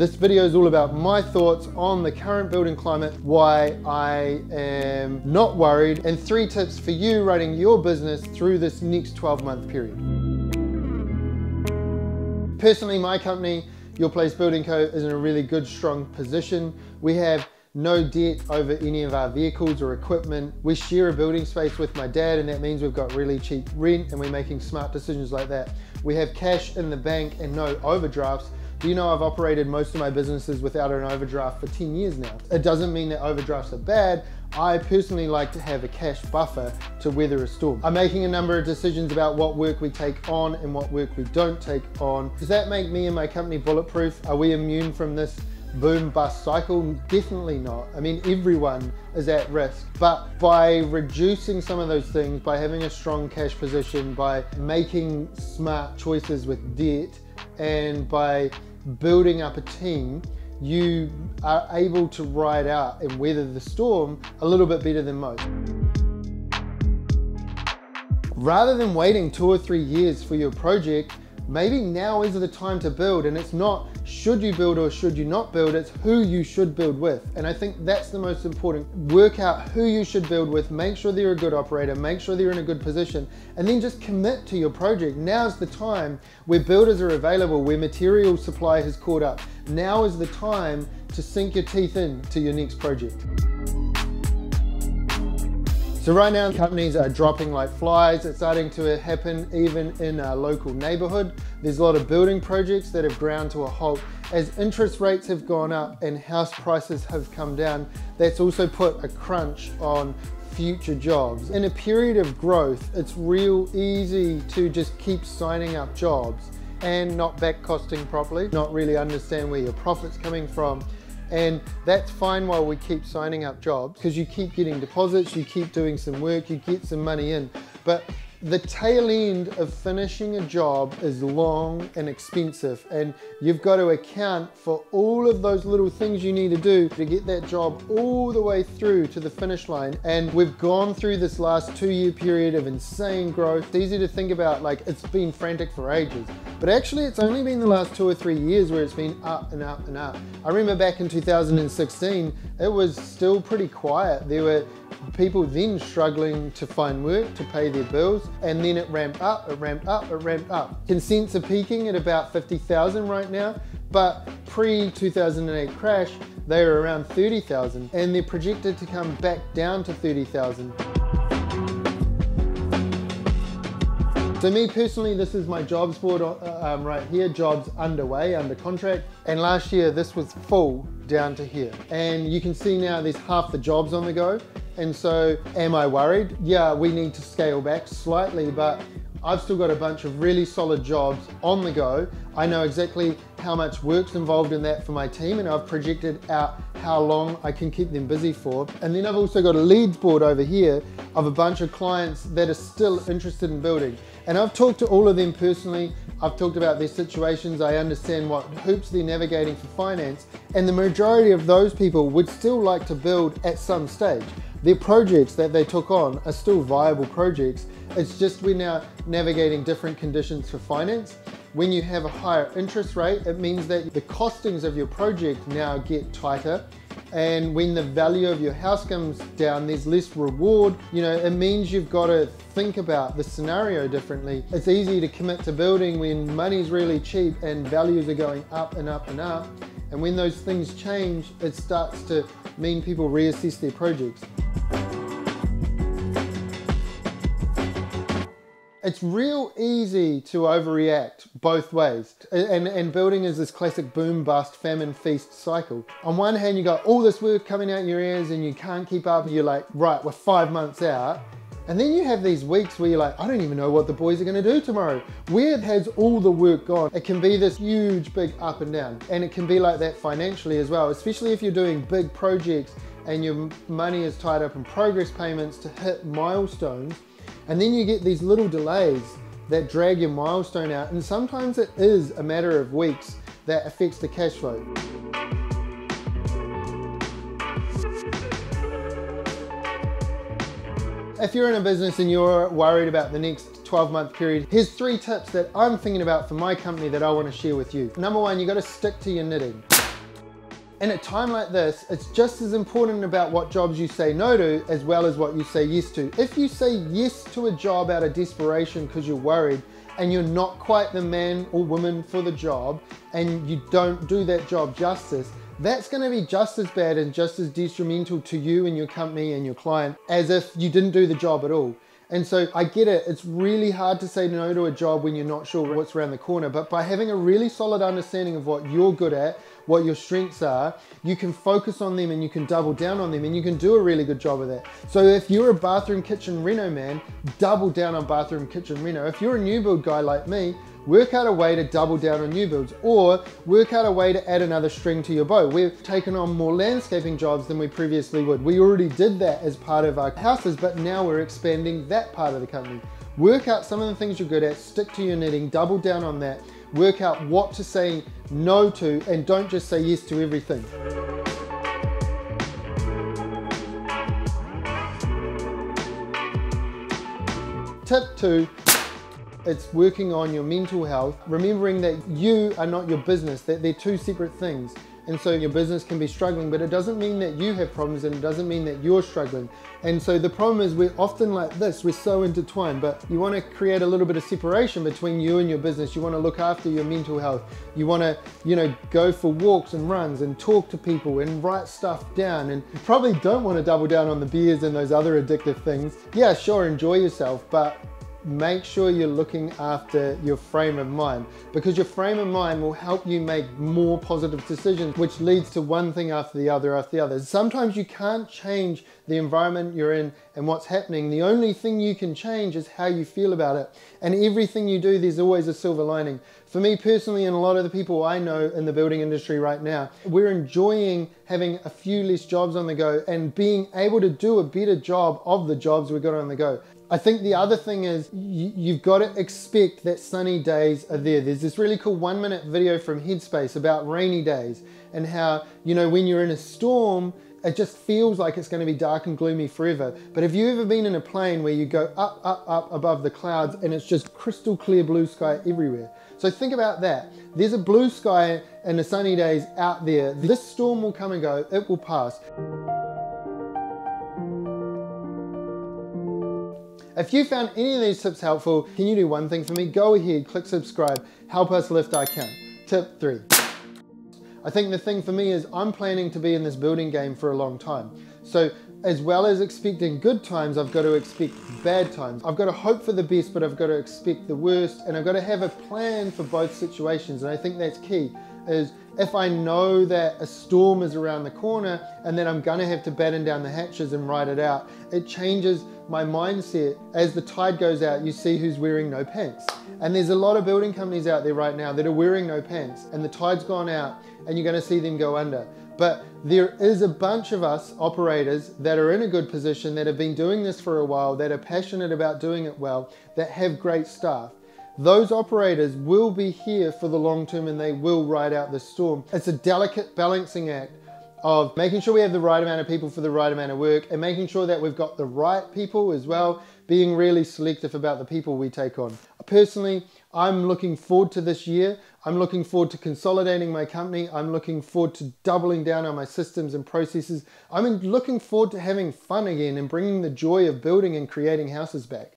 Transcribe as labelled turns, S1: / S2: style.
S1: This video is all about my thoughts on the current building climate, why I am not worried, and three tips for you running your business through this next 12 month period. Personally, my company, Your Place Building Co. is in a really good, strong position. We have no debt over any of our vehicles or equipment. We share a building space with my dad and that means we've got really cheap rent and we're making smart decisions like that. We have cash in the bank and no overdrafts. You know I've operated most of my businesses without an overdraft for 10 years now? It doesn't mean that overdrafts are bad. I personally like to have a cash buffer to weather a storm. I'm making a number of decisions about what work we take on and what work we don't take on. Does that make me and my company bulletproof? Are we immune from this boom bust cycle? Definitely not. I mean, everyone is at risk, but by reducing some of those things, by having a strong cash position, by making smart choices with debt, and by building up a team, you are able to ride out and weather the storm a little bit better than most. Rather than waiting two or three years for your project, maybe now is the time to build and it's not should you build or should you not build, it's who you should build with. And I think that's the most important. Work out who you should build with, make sure they're a good operator, make sure they're in a good position, and then just commit to your project. Now's the time where builders are available, where material supply has caught up. Now is the time to sink your teeth in to your next project. So right now companies are dropping like flies. It's starting to happen even in our local neighborhood. There's a lot of building projects that have ground to a halt. As interest rates have gone up and house prices have come down, that's also put a crunch on future jobs. In a period of growth, it's real easy to just keep signing up jobs and not back costing properly, not really understand where your profit's coming from, and that's fine while we keep signing up jobs because you keep getting deposits, you keep doing some work, you get some money in. But the tail end of finishing a job is long and expensive and you've got to account for all of those little things you need to do to get that job all the way through to the finish line. And we've gone through this last two year period of insane growth. It's easy to think about like it's been frantic for ages but actually it's only been the last two or three years where it's been up and up and up. I remember back in 2016 it was still pretty quiet. There were people then struggling to find work to pay their bills and then it ramped up, it ramped up, it ramped up. Consents are peaking at about 50,000 right now, but pre-2008 crash, they were around 30,000 and they're projected to come back down to 30,000. So me personally, this is my jobs board uh, um, right here, jobs underway, under contract. And last year, this was full down to here. And you can see now there's half the jobs on the go. And so am I worried? Yeah, we need to scale back slightly, but I've still got a bunch of really solid jobs on the go. I know exactly how much work's involved in that for my team and I've projected out how long I can keep them busy for. And then I've also got a leads board over here of a bunch of clients that are still interested in building. And I've talked to all of them personally. I've talked about their situations. I understand what hoops they're navigating for finance. And the majority of those people would still like to build at some stage. Their projects that they took on are still viable projects. It's just we're now navigating different conditions for finance. When you have a higher interest rate, it means that the costings of your project now get tighter. And when the value of your house comes down, there's less reward. You know, it means you've got to think about the scenario differently. It's easy to commit to building when money's really cheap and values are going up and up and up. And when those things change, it starts to mean people reassess their projects. It's real easy to overreact both ways. And, and building is this classic boom bust, famine feast cycle. On one hand, you got all this work coming out your ears and you can't keep up. You're like, right, we're five months out. And then you have these weeks where you're like, I don't even know what the boys are gonna do tomorrow. Where has all the work gone? It can be this huge, big up and down. And it can be like that financially as well, especially if you're doing big projects and your money is tied up in progress payments to hit milestones and then you get these little delays that drag your milestone out. And sometimes it is a matter of weeks that affects the cash flow. If you're in a business and you're worried about the next 12 month period, here's three tips that I'm thinking about for my company that I wanna share with you. Number one, you gotta stick to your knitting. And at a time like this, it's just as important about what jobs you say no to as well as what you say yes to. If you say yes to a job out of desperation because you're worried and you're not quite the man or woman for the job and you don't do that job justice, that's going to be just as bad and just as detrimental to you and your company and your client as if you didn't do the job at all. And so I get it, it's really hard to say no to a job when you're not sure what's around the corner, but by having a really solid understanding of what you're good at, what your strengths are, you can focus on them and you can double down on them and you can do a really good job of that. So if you're a bathroom kitchen reno man, double down on bathroom kitchen reno. If you're a new build guy like me, work out a way to double down on new builds or work out a way to add another string to your bow. We've taken on more landscaping jobs than we previously would. We already did that as part of our houses, but now we're expanding that part of the company. Work out some of the things you're good at, stick to your knitting, double down on that, work out what to say no to, and don't just say yes to everything. Tip two, it's working on your mental health, remembering that you are not your business, that they're two separate things. And so your business can be struggling, but it doesn't mean that you have problems and it doesn't mean that you're struggling. And so the problem is we're often like this, we're so intertwined, but you want to create a little bit of separation between you and your business. You want to look after your mental health. You want to, you know, go for walks and runs and talk to people and write stuff down. And you probably don't want to double down on the beers and those other addictive things. Yeah, sure, enjoy yourself, but make sure you're looking after your frame of mind because your frame of mind will help you make more positive decisions which leads to one thing after the other after the other. Sometimes you can't change the environment you're in and what's happening. The only thing you can change is how you feel about it. And everything you do, there's always a silver lining. For me personally, and a lot of the people I know in the building industry right now, we're enjoying having a few less jobs on the go and being able to do a better job of the jobs we've got on the go. I think the other thing is you've got to expect that sunny days are there. There's this really cool one minute video from Headspace about rainy days and how, you know, when you're in a storm, it just feels like it's going to be dark and gloomy forever. But have you ever been in a plane where you go up, up, up above the clouds and it's just crystal clear blue sky everywhere? So think about that. There's a blue sky and the sunny days out there. This storm will come and go, it will pass. If you found any of these tips helpful, can you do one thing for me? Go ahead, click subscribe, help us lift our count. Tip three. I think the thing for me is I'm planning to be in this building game for a long time. So as well as expecting good times, I've got to expect bad times. I've got to hope for the best, but I've got to expect the worst, and I've got to have a plan for both situations. And I think that's key, is if I know that a storm is around the corner and then I'm gonna have to batten down the hatches and ride it out, it changes my mindset. As the tide goes out, you see who's wearing no pants. And there's a lot of building companies out there right now that are wearing no pants and the tide's gone out and you're gonna see them go under. But there is a bunch of us operators that are in a good position, that have been doing this for a while, that are passionate about doing it well, that have great staff those operators will be here for the long term and they will ride out the storm. It's a delicate balancing act of making sure we have the right amount of people for the right amount of work and making sure that we've got the right people as well, being really selective about the people we take on. Personally, I'm looking forward to this year. I'm looking forward to consolidating my company. I'm looking forward to doubling down on my systems and processes. I'm looking forward to having fun again and bringing the joy of building and creating houses back.